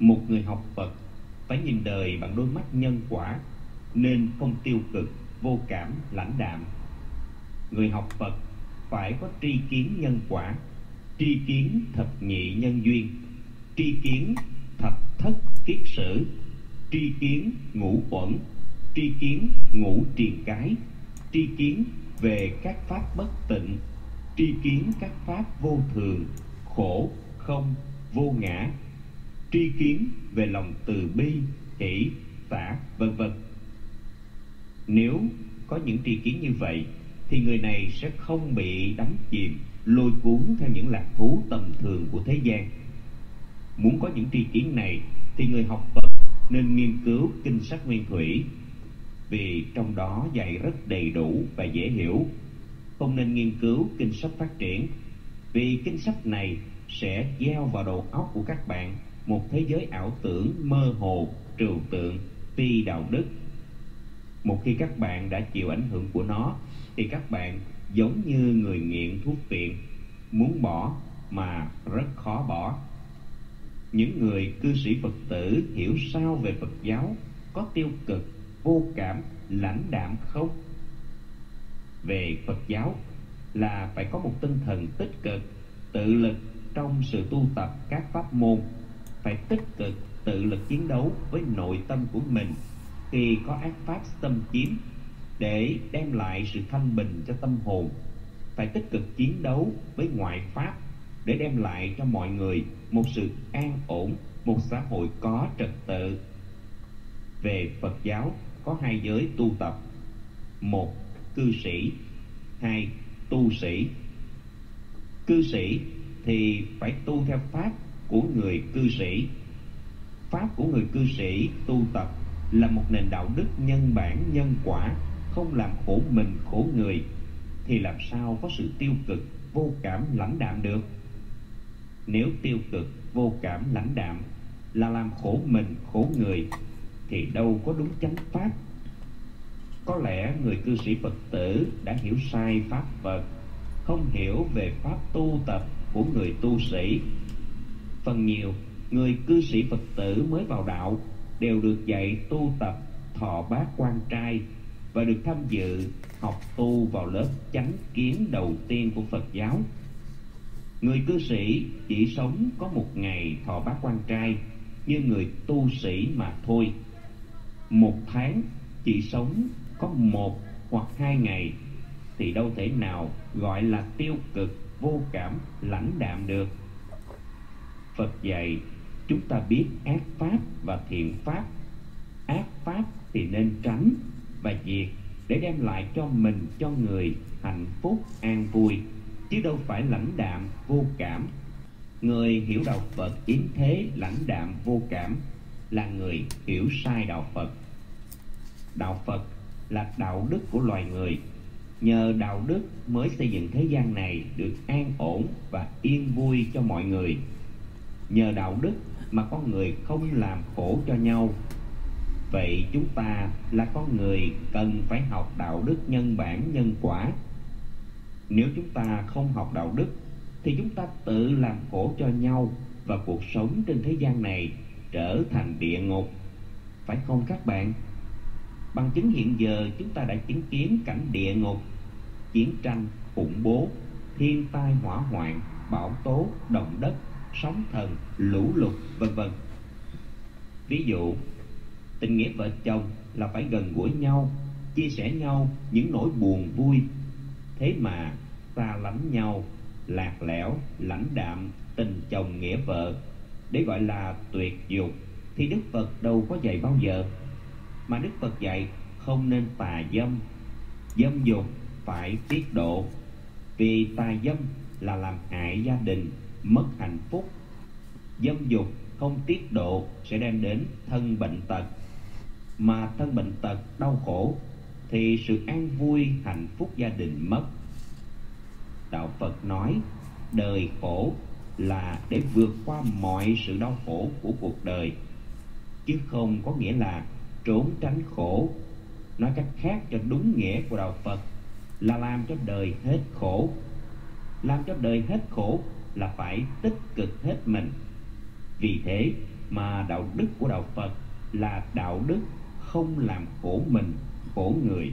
một người học Phật phải nhìn đời bằng đôi mắt nhân quả nên không tiêu cực, vô cảm, lãnh đạm. Người học Phật phải có tri kiến nhân quả, tri kiến thập nhị nhân duyên, tri kiến thập thất kiết sử, tri kiến ngũ uẩn, tri kiến ngũ triền cái, tri kiến về các pháp bất tịnh, tri kiến các pháp vô thường, khổ, không, vô ngã, tri kiến về lòng từ bi, hỷ, xả, vân vân. Nếu có những tri kiến như vậy thì người này sẽ không bị đắm chìm, lôi cuốn theo những lạc thú tầm thường của thế gian. Muốn có những tri kiến này thì người học Phật nên nghiên cứu kinh sách nguyên thủy vì trong đó dạy rất đầy đủ và dễ hiểu. Không nên nghiên cứu kinh sách phát triển vì kinh sách này sẽ gieo vào đầu óc của các bạn một thế giới ảo tưởng mơ hồ, trừu tượng, phi đạo đức. Một khi các bạn đã chịu ảnh hưởng của nó thì các bạn giống như người nghiện thuốc phiện, muốn bỏ mà rất khó bỏ. Những người cư sĩ Phật tử hiểu sao về Phật giáo có tiêu cực, vô cảm, lãnh đạm không? Về Phật giáo là phải có một tinh thần tích cực, tự lực trong sự tu tập các pháp môn phải tích cực, tự lực chiến đấu với nội tâm của mình. Khi có ác pháp xâm chiếm để đem lại sự thanh bình cho tâm hồn, phải tích cực chiến đấu với ngoại pháp để đem lại cho mọi người một sự an ổn, một xã hội có trật tự. Về phật giáo, có hai giới tu tập. Một, cư sĩ. Hai, tu sĩ. Cư sĩ thì phải tu theo pháp của người cư sĩ. Pháp của người cư sĩ, tu tập, là một nền đạo đức nhân bản, nhân quả, không làm khổ mình, khổ người, thì làm sao có sự tiêu cực, vô cảm, lãnh đạm được? Nếu tiêu cực, vô cảm, lãnh đạm là làm khổ mình, khổ người, thì đâu có đúng chánh pháp? Có lẽ người cư sĩ phật tử đã hiểu sai pháp phật, không hiểu về pháp tu tập của người tu sĩ phần nhiều người cư sĩ phật tử mới vào đạo đều được dạy tu tập thọ bát quan trai và được tham dự học tu vào lớp chánh kiến đầu tiên của Phật giáo. Người cư sĩ chỉ sống có một ngày thọ bát quan trai như người tu sĩ mà thôi. Một tháng chỉ sống có một hoặc hai ngày thì đâu thể nào gọi là tiêu cực, vô cảm, lãnh đạm được. Phật dạy, chúng ta biết ác pháp và thiện pháp. Ác pháp thì nên tránh và diệt để đem lại cho mình, cho người hạnh phúc an vui, chứ đâu phải lãnh đạm vô cảm. Người hiểu đạo phật yếm thế lãnh đạm vô cảm là người hiểu sai đạo phật. Đạo phật là đạo đức của loài người. Nhờ đạo đức mới xây dựng thế gian này được an ổn và yên vui cho mọi người nhờ đạo đức mà con người không làm khổ cho nhau. Vậy chúng ta là con người cần phải học đạo đức nhân bản, nhân quả. Nếu chúng ta không học đạo đức, thì chúng ta tự làm khổ cho nhau và cuộc sống trên thế gian này trở thành địa ngục. Phải không các bạn? Bằng chứng hiện giờ, chúng ta đã chứng kiến cảnh địa ngục, chiến tranh khủng bố, thiên tai hỏa hoạn, bão tố, động đất sóng thần, lũ lụt, vân vân. Ví dụ, tình nghĩa vợ chồng là phải gần gũi nhau, chia sẻ nhau những nỗi buồn vui. Thế mà xa lánh nhau, lạc lẽo, lãnh đạm tình chồng nghĩa vợ, để gọi là tuyệt dục, thì đức phật đâu có dạy bao giờ. Mà đức phật dạy không nên tà dâm. Dâm dục phải tiết độ, vì tà dâm là làm hại gia đình mất hạnh phúc. Dâm dục không tiết độ sẽ đem đến thân bệnh tật. Mà thân bệnh tật đau khổ thì sự an vui, hạnh phúc gia đình mất. Đạo phật nói, đời khổ là để vượt qua mọi sự đau khổ của cuộc đời. Chứ không có nghĩa là trốn tránh khổ. Nói cách khác cho đúng nghĩa của đạo phật là làm cho đời hết khổ. Làm cho đời hết khổ là phải tích cực hết mình. Vì thế mà đạo đức của đạo phật là đạo đức không làm khổ mình, khổ người.